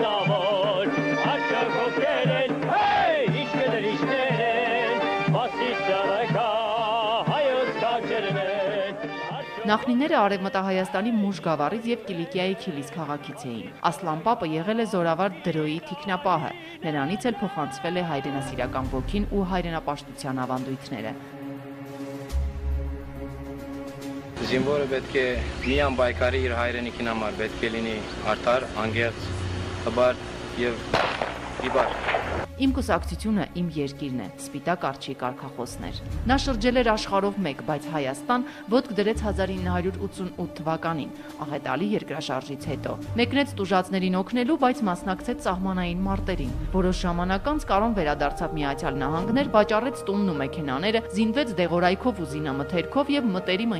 ծավոր աշակոտեր են հեյ իշկներ իշներ են բասից ճարակա հայոց քաջերն են Նախնիները Արևմտահայաստանի Մուշ գավառից եւ Կիլիկիայի Քիլիս քաղաքից էին։ Ասլան Պապը եղել է զորավար դրոյի թիկնապահը, նրանից էլ փոխանցվել է հայրենասիրական ոգին ու հայրենապաշտության ավանդույթները։ զինվորը պետք է միան պայքարի իր հայրենիքին համար պետք է լինի արդար, անգերց, հբար եւ դիբար։ Իմ կուսակցությունը իմ երկիրն է, Սպիտակ արջի կարգախոսներ։ Նա շրջել էր աշխարհով մեկ, բայց Հայաստան ոտք դրեց 1988 թվականին, ահետալի երկրաշարժից հետո։ Մեկնեց տուժածներին օգնելու, բայց մասնակցեց սահմանային մարտերին։ Որոշ ժամանակ անց Կարոն վերադարձավ Միացյալ Նահանգներ, վաճառեց տունն ու մեքենաները, զինվեց դեղորայքով ու զինամթերքով եւ մտերիմ